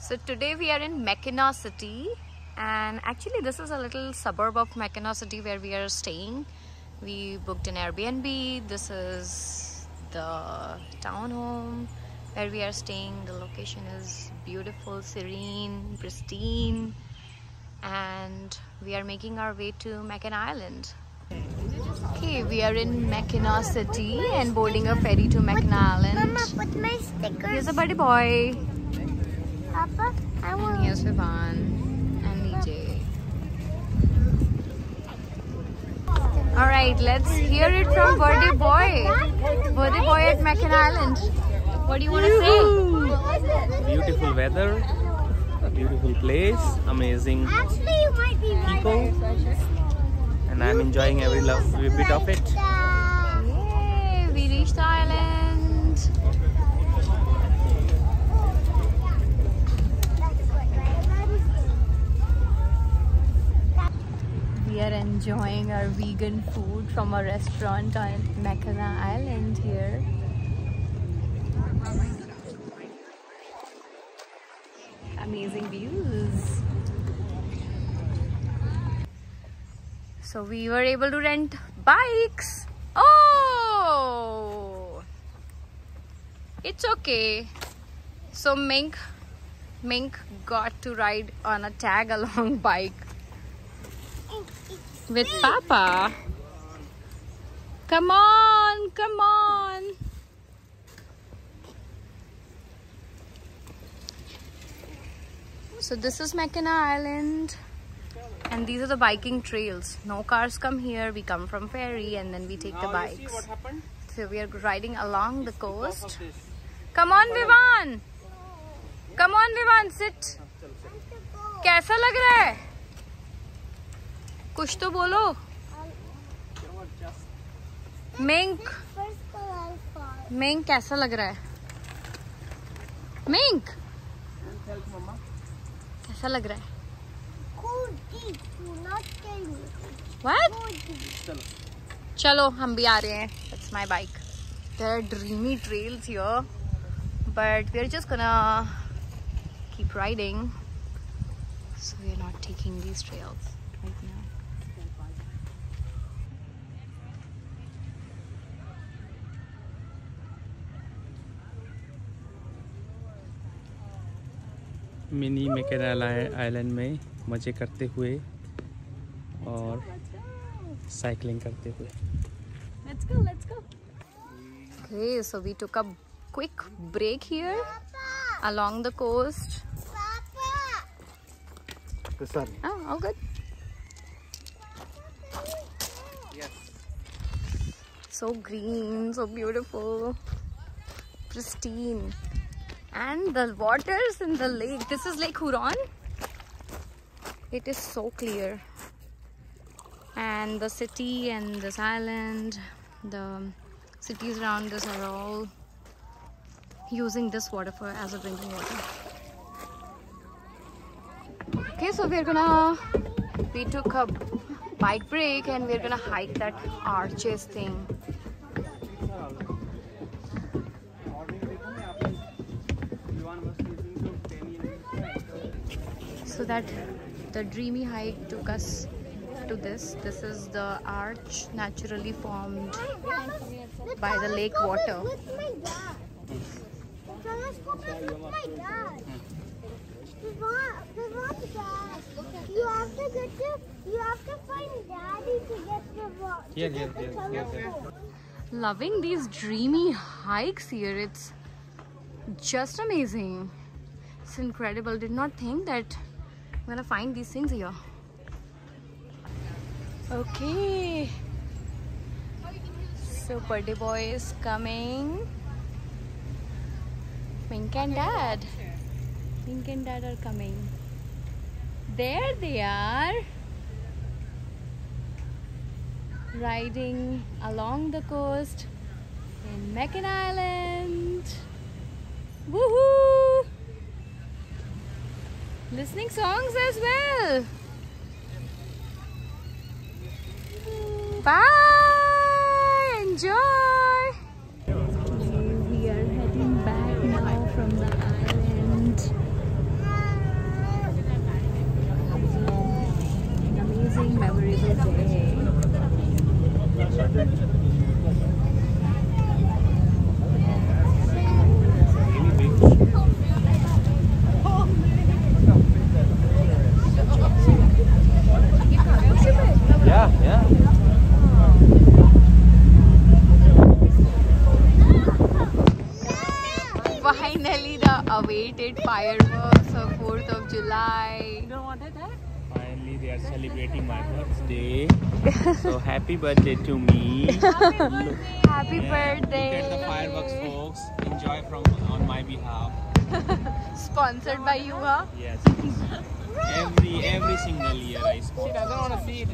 So today we are in Mackinac City and actually this is a little suburb of Mackinac City where we are staying. We booked an Airbnb. This is the townhome where we are staying. The location is beautiful, serene, pristine and we are making our way to Mackinac Island. Okay, we are in Mackinac City and boarding a ferry to Mackinac Island. Mama, put my stickers. Here's a buddy boy. Papa, I And want. here's Vivan and EJ. Alright, let's hear it from Birthday Boy. Birthday Boy at Mackinac Island. What do you want to say? beautiful weather, a beautiful place, amazing Actually, you might be right. people, and I'm enjoying every love, bit of it. Yay, we reached the island. We are enjoying our vegan food from a restaurant on Mackinac Island here. Amazing views. So we were able to rent bikes. Oh, it's okay. So Mink, Mink got to ride on a tag along bike with Papa. Come on, come on. So this is Mackinac Island and these are the biking trails. No cars come here, we come from ferry and then we take the bikes. happened? So we are riding along the coast. Come on Vivan! Come on Vivan, sit! कैसा लग रहा है कुछ तो बोलो। Mink mink कैसा लग रहा है। मिंक कैसा लग रहा है। What? चलो, हम भी आ रहे हैं। It's my bike there are dreamy trails yo but we are just gonna keep riding so we are not taking these trails right now mini मैकेनाल island में मज़े करते हुए और साइकिलिंग करते हुए Let's go, let's go. Okay, so we took a quick break here along the coast. Papa. Oh, all good. So green, so beautiful, pristine. And the waters in the lake. This is Lake Huron. It is so clear. And the city and this island, the cities around this are all using this water for as a drinking water. Okay, so we're gonna we took a bike break and we're gonna hike that arches thing. So that the dreamy hike took us to this. This is the arch naturally formed by the lake water. You have to get to, you have to find daddy to get the. Loving these dreamy hikes here. It's just amazing. It's incredible. Did not think that I'm gonna find these things here. Okay. So birthday boy is coming. Mink and dad. Mink and dad are coming. There they are. Riding along the coast in Mackinac Island. Woohoo! Listening songs as well. Bye! Enjoy! We are heading back now from the island. Finally, the awaited fireworks of 4th of July. You don't want it. Finally, they are celebrating my birthday. so happy birthday to me. Happy Yeah, birthday! Look at the fireworks, folks. Enjoy from on my behalf. Sponsored by you, huh? Yes. every every single year I sponsor. She doesn't want to see it.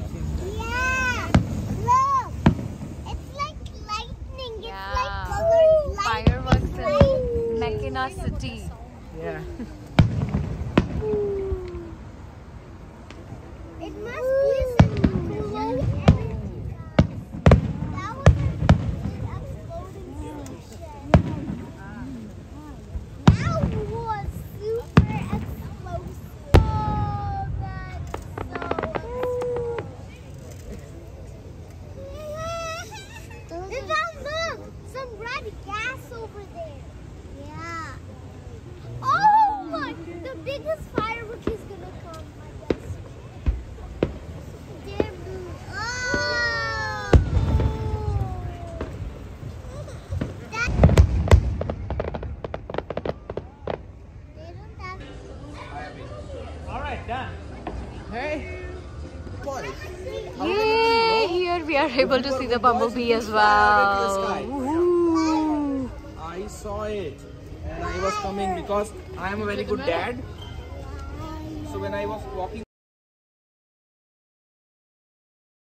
Yeah. Look. It's like lightning. It's Yeah. like colored light. Fireworks in light. Mackinac City. Yeah. It must be some low energy. That was an exploding explosion. That was super explosive. Oh, that's so explosive. There's that look, some red gas over there. Yeah. Oh my! The biggest firework is gonna come, I guess. Dear Blue. Oh! That- They All right, done. Hey. Yay! Here we are able to see the bumblebee as well. Woohoo. I saw it and I was coming because I am a very good dad. So when I was walking